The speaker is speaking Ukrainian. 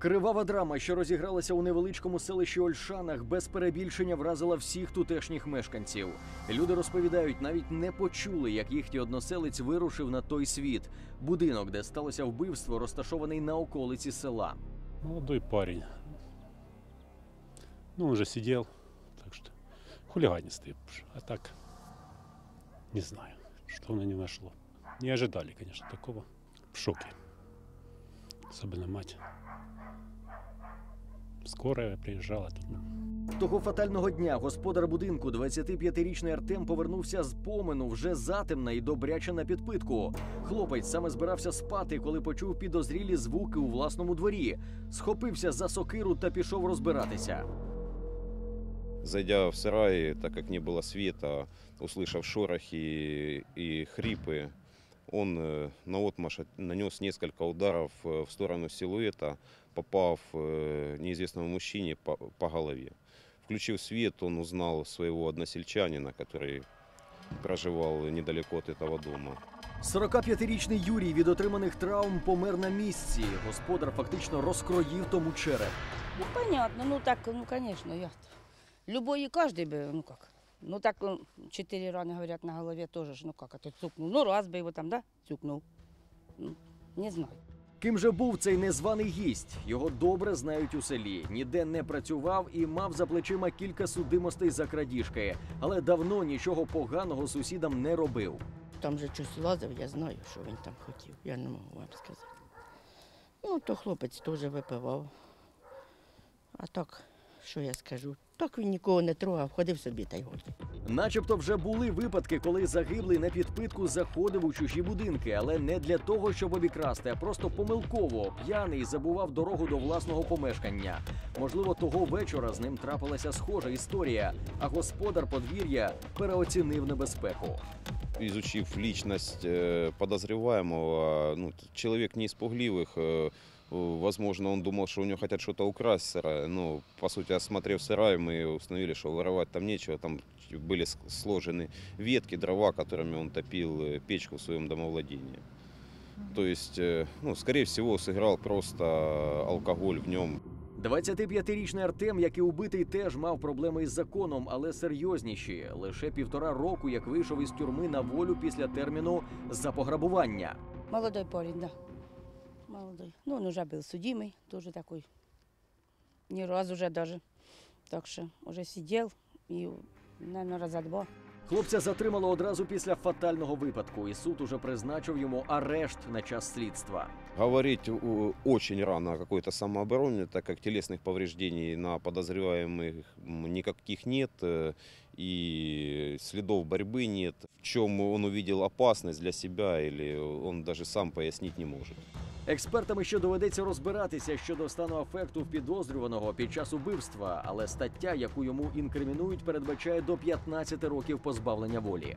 Кривава драма, що розігралася у невеличкому селищі Ольшанах, без перебільшення вразила всіх тутешніх мешканців. Люди розповідають, навіть не почули, як їхній односелець вирушив на той світ. Будинок, де сталося вбивство, розташований на околиці села. Молодой парень. Ну, он уже сидел, так что хулиганистый. А так, не знаю, что на него нашло. Не ожидали, конечно, такого. В шоке. Особенно мать Скорая приезжала тут. ну, Того фатального дня господар будинку, 25-річний Артем, повернувся з помину вже затемна і добряче на підпитку. Хлопець саме збирався спати, коли почув підозрілі звуки у власному дворі. Схопився за сокиру та пішов розбиратися. Зайдя в сарай, так как не было света, услышав шорохи и хрипы, он э, наотмашь от- нанес несколько ударов э, в сторону силуэта, попав э, неизвестному мужчине по, по голове. Включив свет, он узнал своего односельчанина, который проживал недалеко от этого дома. 45-річний Юрій від отриманих травм помер на місці. Господар фактично розкроїв тому череп. Ну, понятно, ну так, ну, конечно, я Любой и каждый бы, ну как. Ну так, ну, четыре раны, говорят, на голове тоже, ж, ну как, это цукнул. Ну раз бы его там, да, цукнул. Ну, не знаю. Ким же був цей незваний гість? Його добре знають у селі. Ніде не працював і мав за плечима кілька судимостей за крадіжки, але давно нічого поганого сусідам не робив. Там же щось лазив, я знаю, що він там хотів. Я не можу вам сказати. Ну, то хлопець теж випивав. А так, що я скажу? Так він нікого не трогав, ходив собі та й годі. Начебто вже були випадки, коли загиблий на підпитку заходив у чужі будинки, але не для того, щоб обікрасти, а просто помилково п'яний забував дорогу до власного помешкання. Можливо, того вечора з ним трапилася схожа історія, а господар подвір'я переоцінив небезпеку. изучив личность э, подозреваемого, ну, т- человек не из пугливых, э, э, возможно, он думал, что у него хотят что-то украсть с сарая. Ну, по сути, осмотрев сарай, мы установили, что воровать там нечего. Там были с- сложены ветки, дрова, которыми он топил э, печку в своем домовладении. То есть, э, ну, скорее всего, сыграл просто алкоголь в нем. 25-річний Артем, як і убитий, теж мав проблеми із законом, але серйозніші. Лише півтора року, як вийшов із тюрми на волю після терміну за пограбування. Молодой парень, да. Молодой. Ну, он уже был судимый, тоже такой. Не раз уже даже. Так что уже сидел и, наверное, раза два. Хлопця затримало одразу після фатального випадку, і суд уже призначив йому арешт на час слідства. Говорить э, очень рано о какой-то самообороне, так как телесных повреждений на подозреваемых м, никаких нет э, и следов борьбы нет. В чем он увидел опасность для себя или он даже сам пояснить не может. Експертами ще доведеться розбиратися щодо стану афекту підозрюваного під час убивства, але стаття, яку йому інкримінують, передбачає до 15 років позбавлення волі.